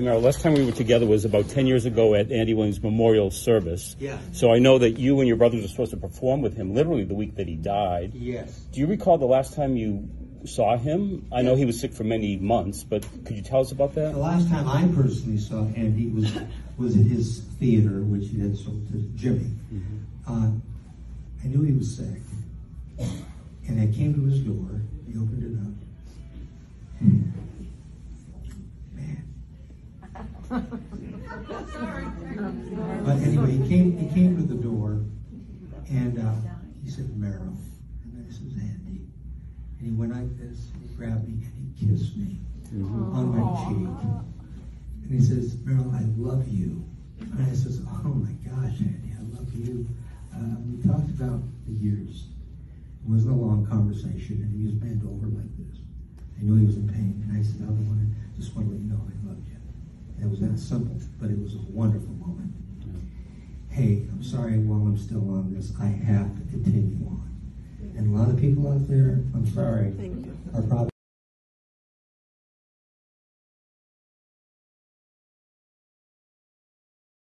Last time we were together was about 10 years ago at Andy Williams' memorial service. Yeah. So I know that you and your brothers were supposed to perform with him literally the week that he died. Yes. Do you recall the last time you saw him? I know he was sick for many months, but could you tell us about that? The last time I personally saw Andy was was at his theater, which he had sold to Jimmy. Uh, I knew he was sick, and I came to his door. He opened it But anyway, he came. He came to the door, and uh, he said, "Merrill," and I says, "Andy." And he went like this. He grabbed me and he kissed me on my cheek. And he says, Merrill, I love you. And I says, Oh my gosh, Andy, I love you. Uh, we talked about the years. It wasn't a long conversation, and he was bent over like this. I knew he was in pain, and I said, I wanted, just want to let you know I love you. And it was that simple, but it was a wonderful moment. Hey, I'm sorry while I'm still on this, I have to continue on. And a lot of people out there, I'm sorry, are probably